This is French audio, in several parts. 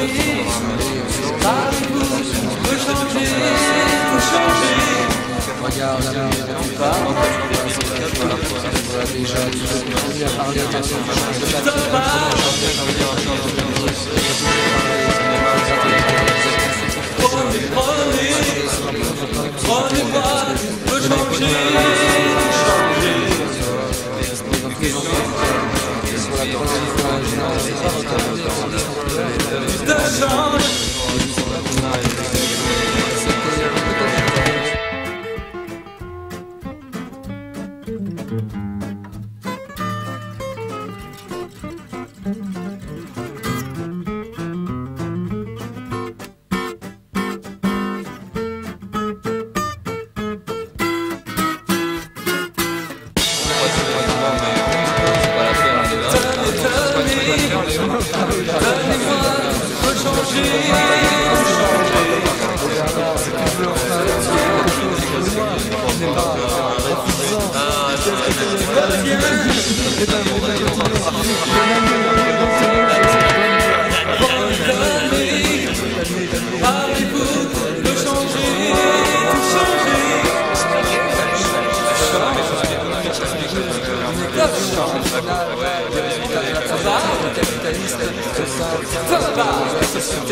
it's not anyway. T'as 12 ans, s'il te plaît, c'est bien marre, Regarde, alors, tu pars. Voilà, déjà, tu peux à parler de question de change de Patiemment,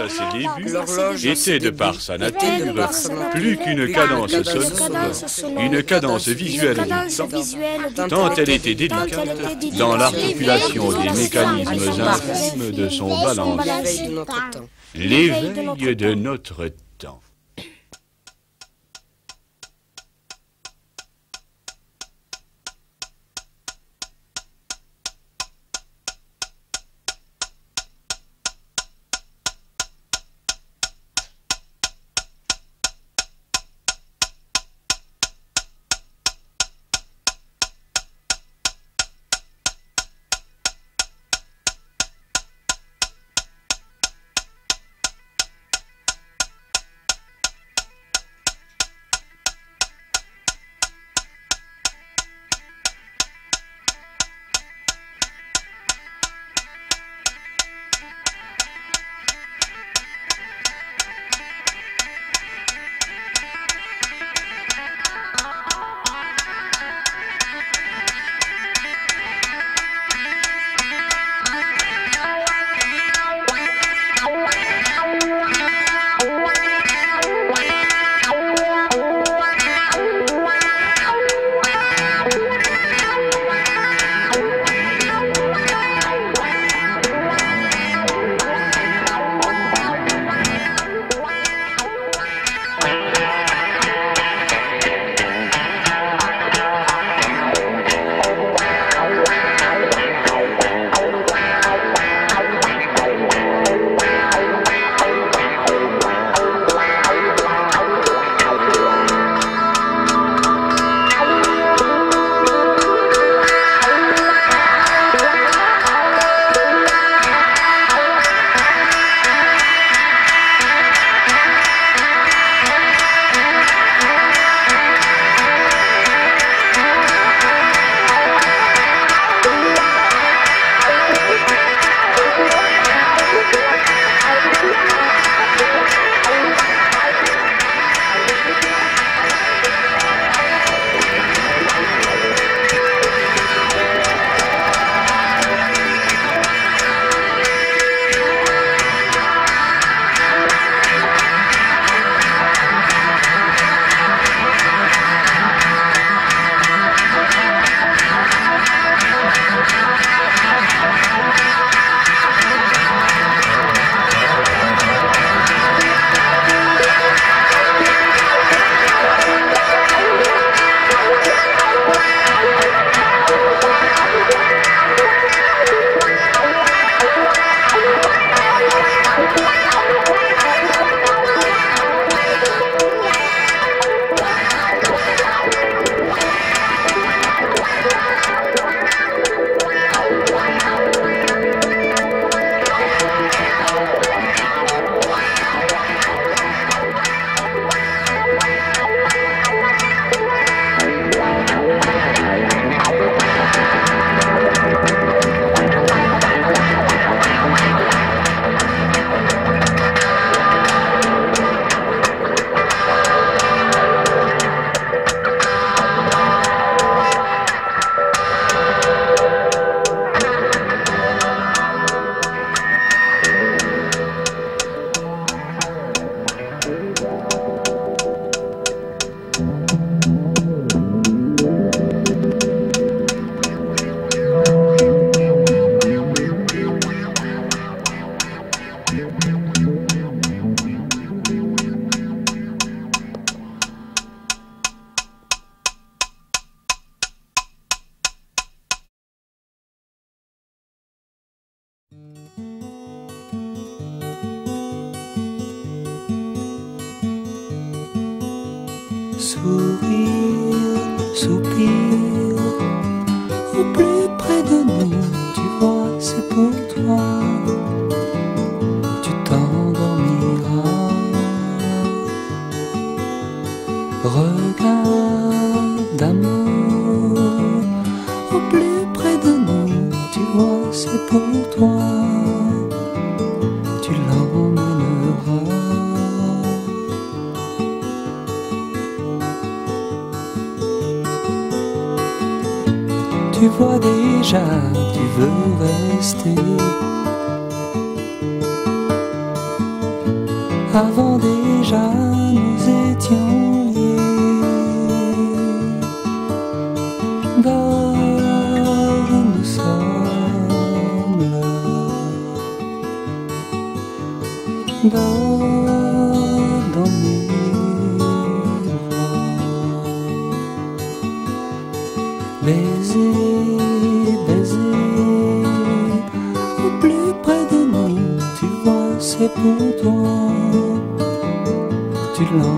à ses débuts. était de par sa nature. plus qu'une cadence sonore, une cadence visuelle tant elle était délicate dans l'articulation des mécanismes infimes de son balance, L'éveil de notre temps.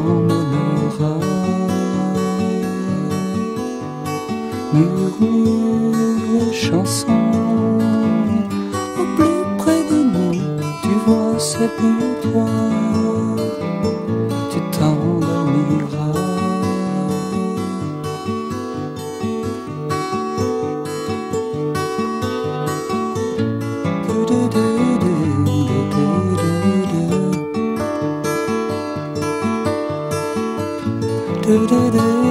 m'emmènera. Murmure chanson, au plus près de nous, tu vois, c'est pour toi. 嘟嘟嘟。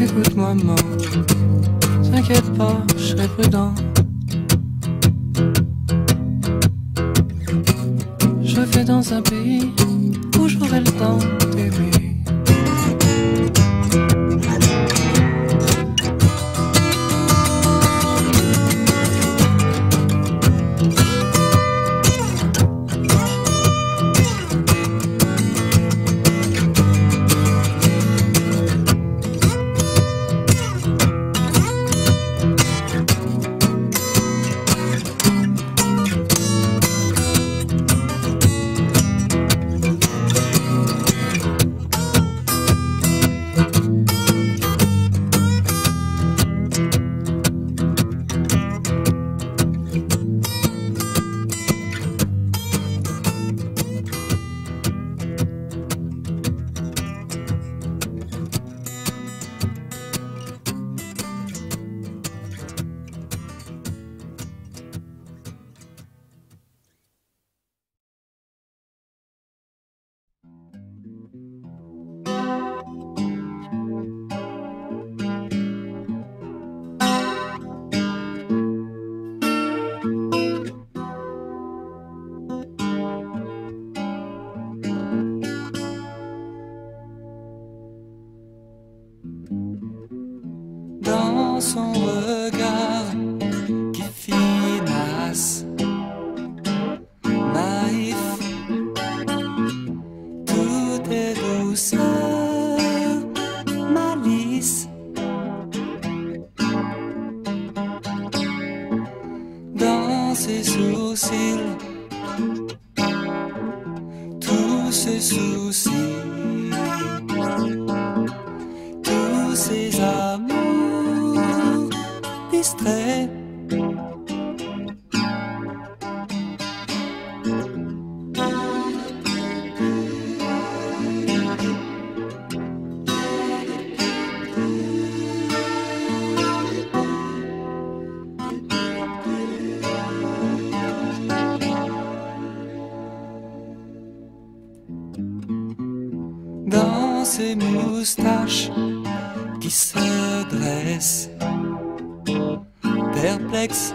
Écoute-moi, maman. T'inquiète pas, je serai prudent. Je vais dans un pays où j'aurai le temps d'aimer. ses amours distraits. dans ses moustaches qui se dresse, perplexe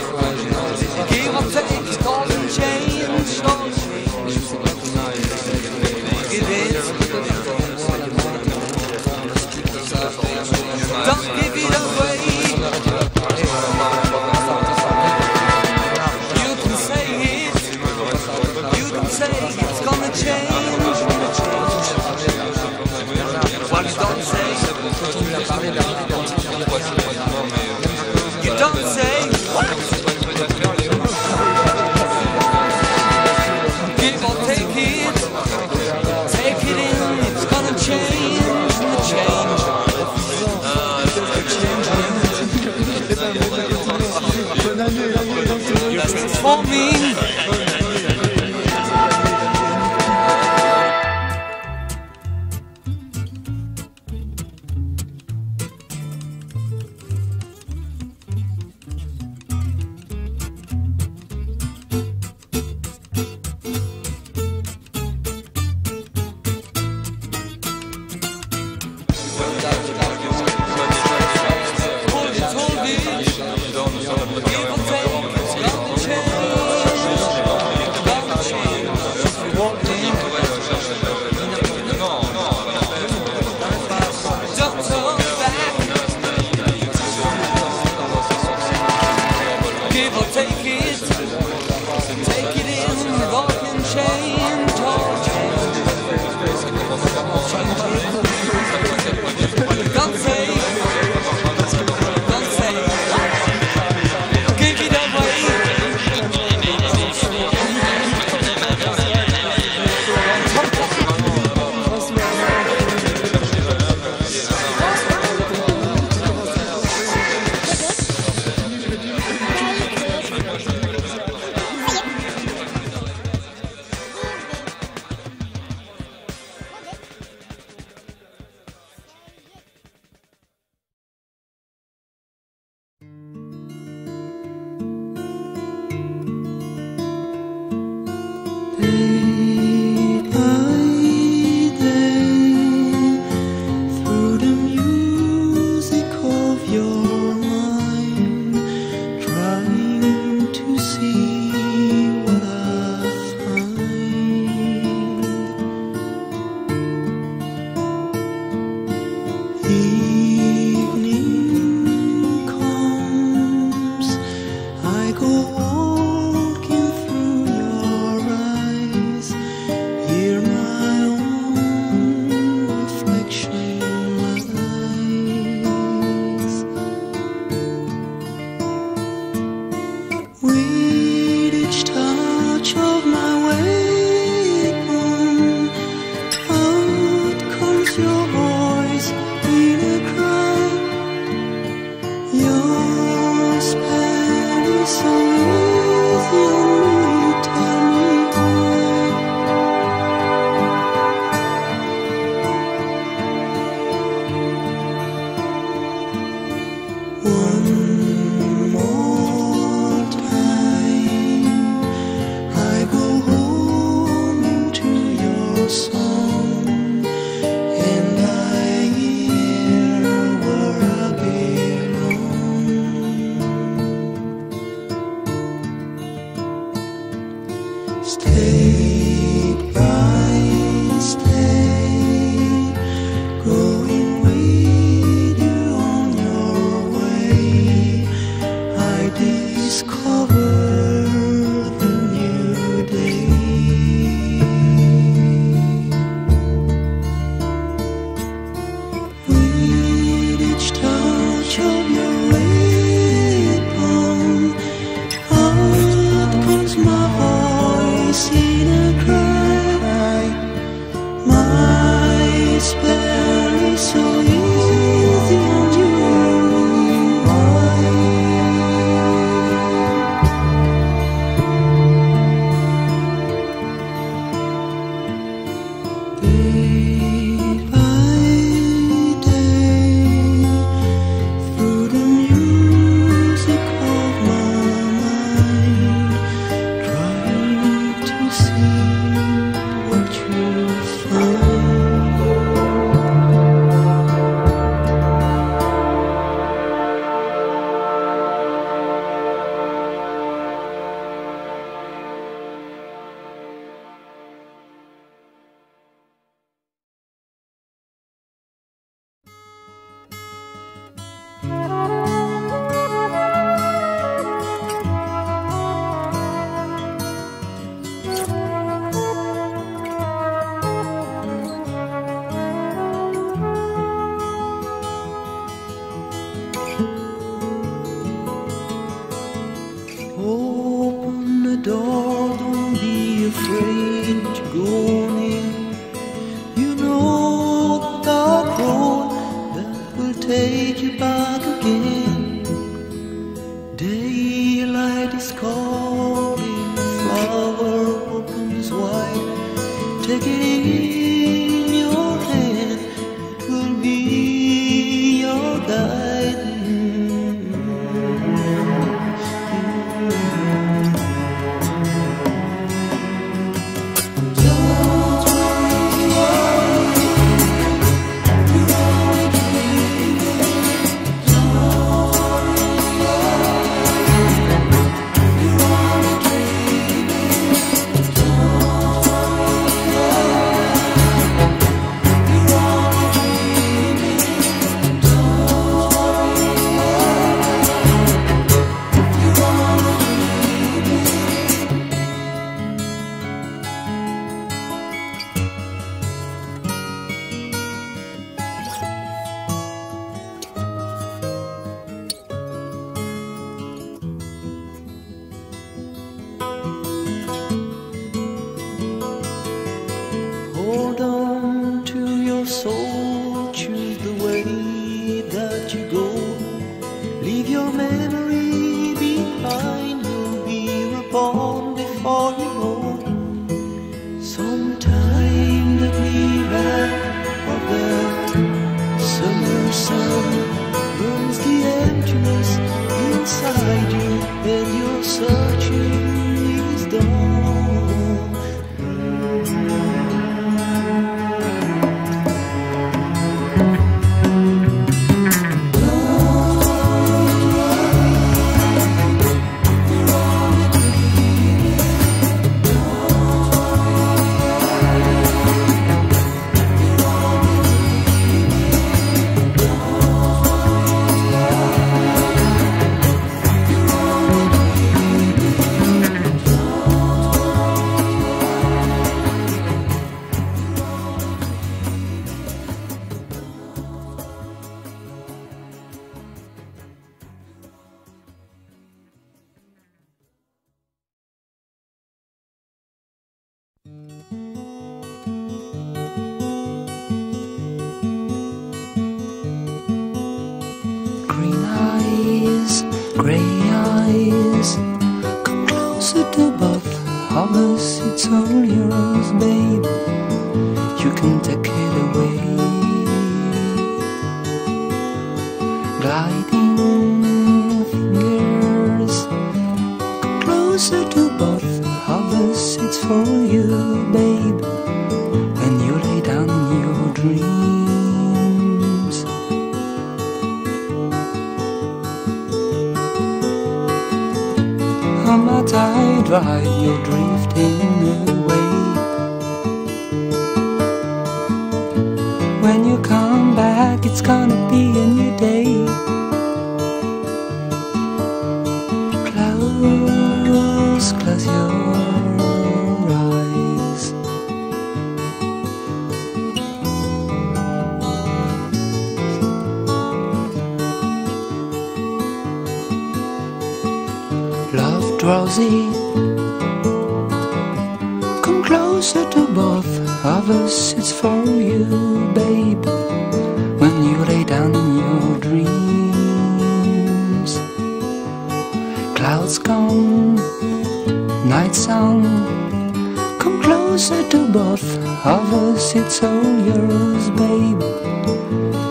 both of us, it's all yours, babe.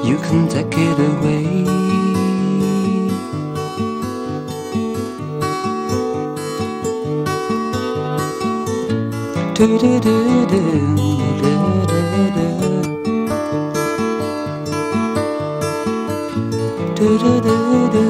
You can take it away. Do do do do do do do do do.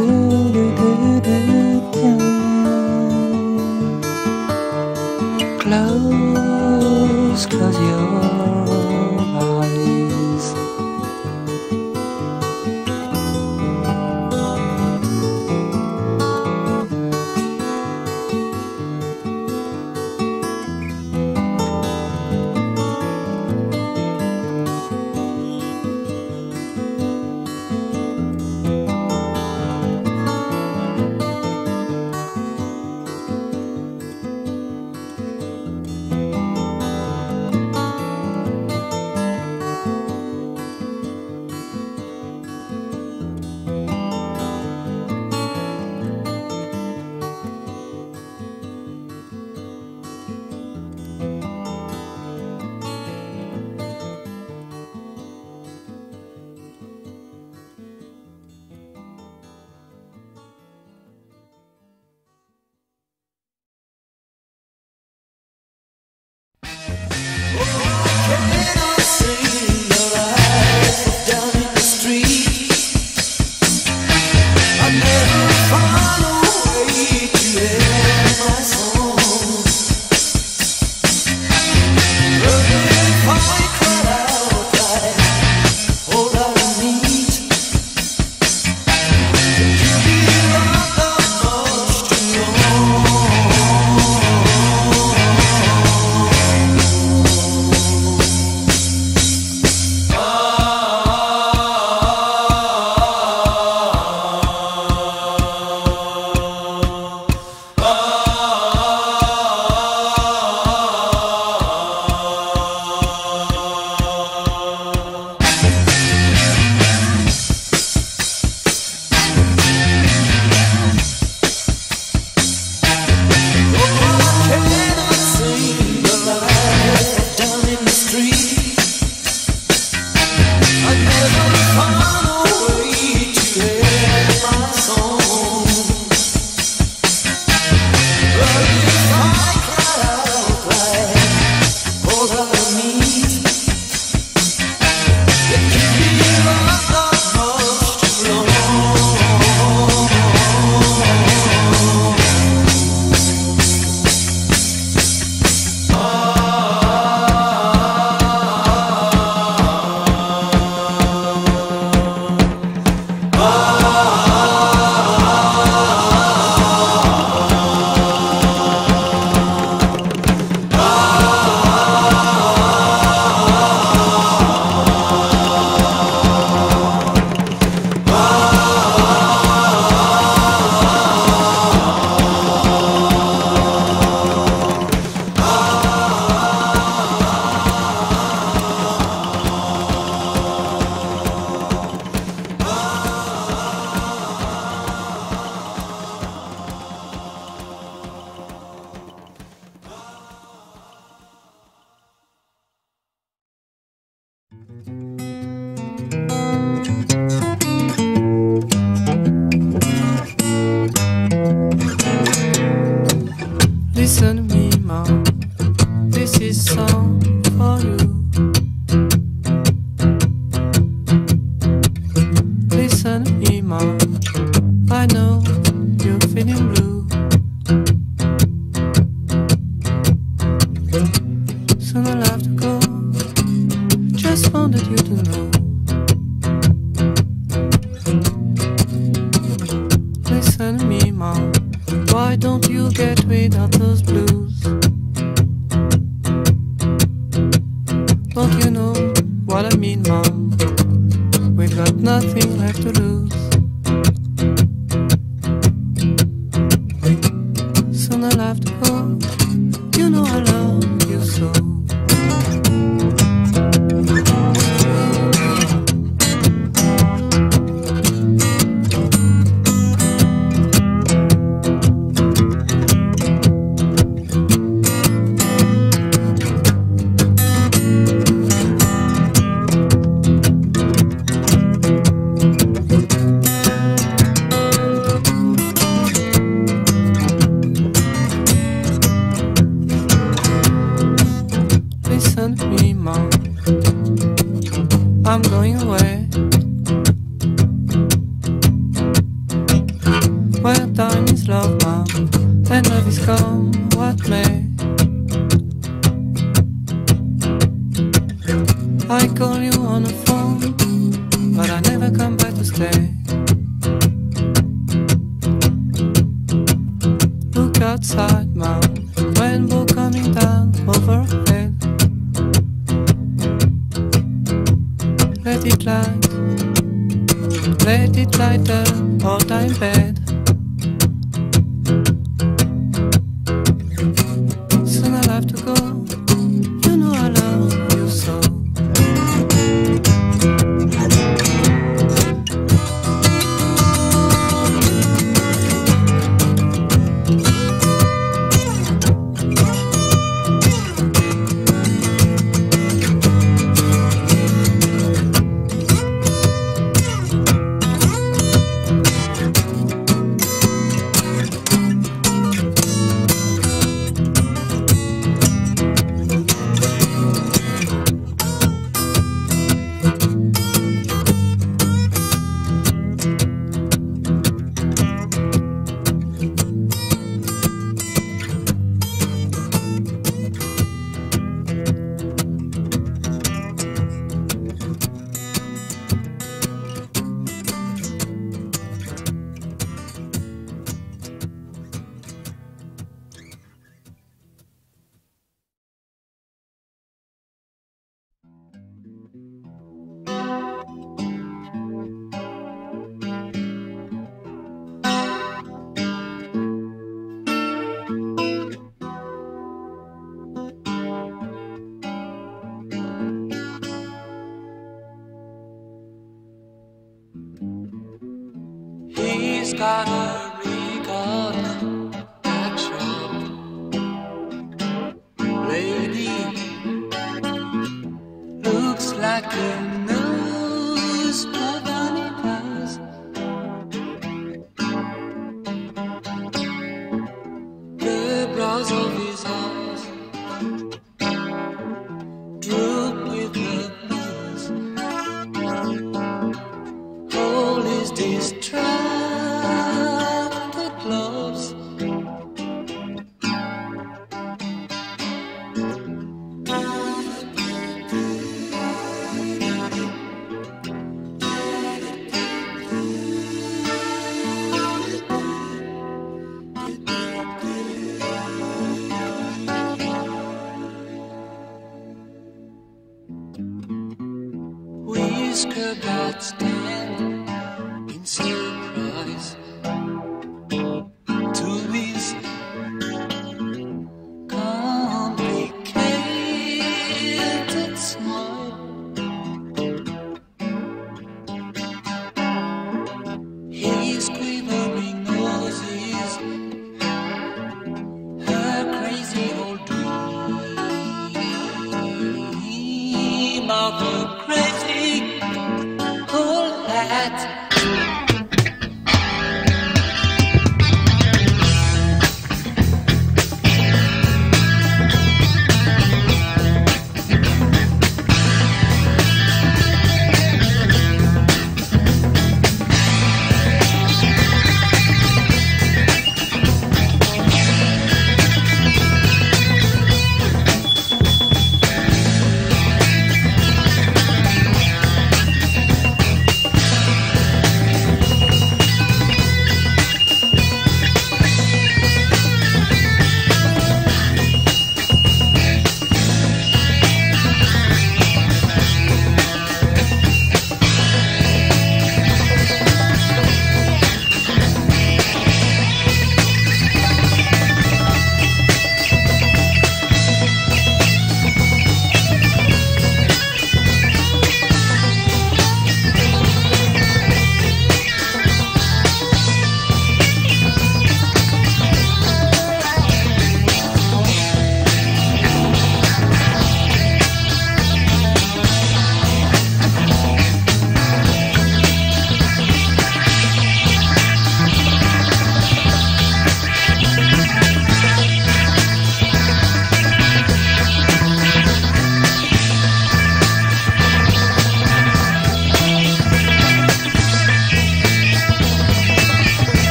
this is song for you.